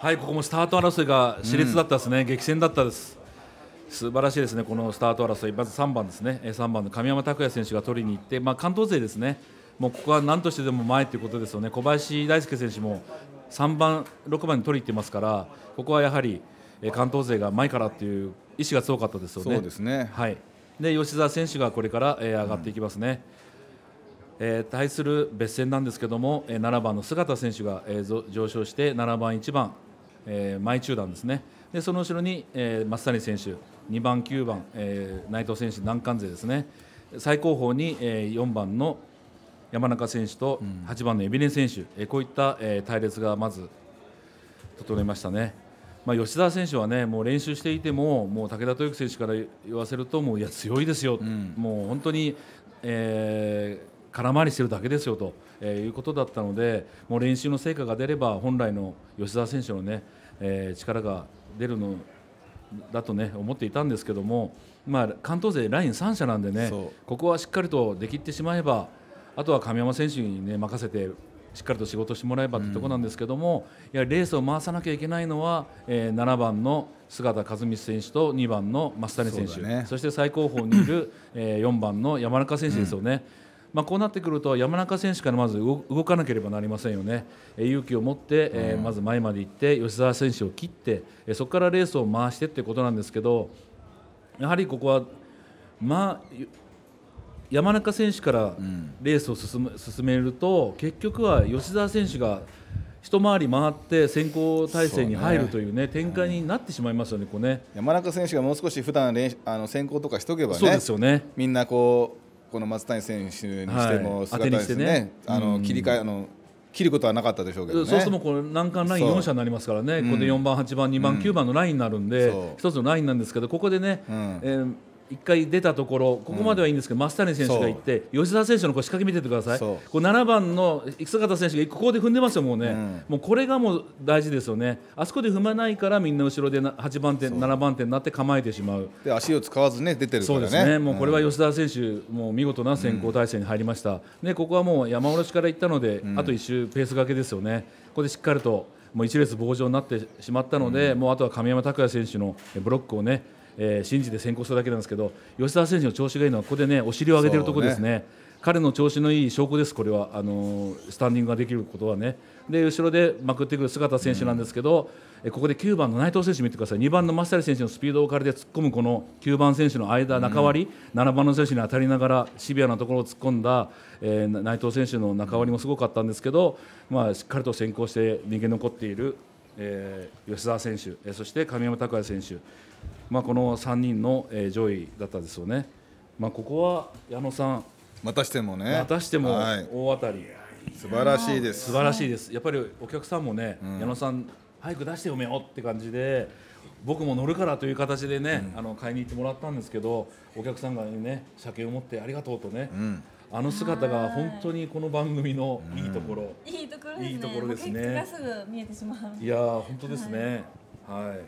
はいここもスタート争いが熾烈だったですね、激戦だったです。素晴らしいですねこのスタート争い。まず3番ですね。えー3番の神山拓也選手が取りに行ってまあ関東勢ですね。もうここは何としてでも前ということですよね。小林大輔選手も3番6番に取りに行ってますからここはやはりえー関東勢が前からっていう意思が強かったですよね。そうですね。はい、で吉澤選手がこれから、えー上がっていきますね、えー対する別戦なんですけども、えー7番の姿選手が、えーぞ上昇して7番、1番、えー前中段ですね。でその後ろに、えー増谷選手2番、9番、えー内藤選手難関勢ですね。最後方に、えー4番の山中選手と8番の海老根選手、えーこういった、えー隊列がまず整いましたね。まあ、吉田選手はねもう練習していてももう武田豊樹選手から言わせるともういや強いですよ、もう本当に、えー空回りしてるだけですよと、えーいうことだったのでもう練習の成果が出れば本来の吉田選手のね、えー力が出るのだとね思っていたんですけども、まあ、関東勢ライン3者なんでねここはしっかりとできってしまえばあとは神山選手に、ね、任せてしっかりと仕事してもらえばというところなんですけども、やはりレースを回さなきゃいけないのは、えー7番の姿和美選手と2番の増谷選手。そ,、ね。して最高峰にいる、え4番の山中選手ですよね。まあ、こうなってくると山中選手からまず動動かなければなりませんよね、えー勇気を持って、えーまず前まで行って吉澤選手を切って、えーそこからレースを回してっていうことなんですけどやはりここは、まあ、山中選手からレースを進め進めると結局は吉澤選手が一回り回って先行体制に入るというね展開になってしまいますよね、こうね山中選手がもう少し普段あの先行とかしとけばそうねですよね。みんなこうこの松谷選手にしてもはい。姿ですね,、当てにしてね。あのうん。切り替えあの切ることはなかったでしょうけどね。そうするとこれ難関ラインそう4社になりますからね、ここで4番、8番、2番、9番のラインになるんで、一つのラインなんですけど、ここでね、うん。えー一回出たところ、ここまではいいんですけど、増谷選手が行って、吉田選手のこう仕掛け見ててください、こう7番の生方選手がここで踏んでますよ、もうね、んもうこれがもう大事ですよね、あそこで踏まないから、みんな後ろでな8番手、7番手になって構えてしまう。で足を使わずね出てるからね。そうですね、もうこれは吉田選手、もう見事な先行体制に入りました、でここはもう山下ろしから行ったので、あと1周ペースがけですよね、ここでしっかりともう一列棒状になってしまったので、もうあとは神山拓也選手のブロックをね、えー信じて先行するだけなんですけど、吉田選手の調子がいいのは、ここでね、お尻を上げてるところですね。彼の調子のいい証拠です、これはあのースタンディングができることはね、で後ろでまくってくる姿選手なんですけど、えここで9番の内藤選手見てください、2番の増谷選手のスピードを借りて突っ込むこの9番選手の間、中割り、7番の選手に当たりながらシビアなところを突っ込んだ、えー内藤選手の中割りもすごかったんですけど、まあ、しっかりと先行して逃げ残っている、えー吉澤選手、えーそして神山拓也選手、まあ、この3人の、えー上位だったですよね。まあ、ここは矢野さんまたしてもね。またしてもはい大当たり、素晴らしいです。素晴らしいです、やっぱりお客さんもね、矢野さん、早く出してよめよって感じで、僕も乗るからという形でね、あの買いに行ってもらったんですけど、お客さんがね、車検を持ってありがとうとね、うん。あの姿が本当にこの番組のいいところ、いいところですね。いいところですねすぐ見えてしまう。いやー、本当ですね。はい